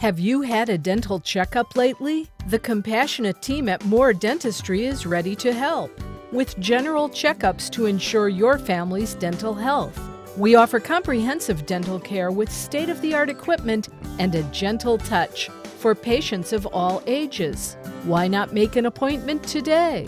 Have you had a dental checkup lately? The compassionate team at Moore Dentistry is ready to help with general checkups to ensure your family's dental health. We offer comprehensive dental care with state of the art equipment and a gentle touch for patients of all ages. Why not make an appointment today?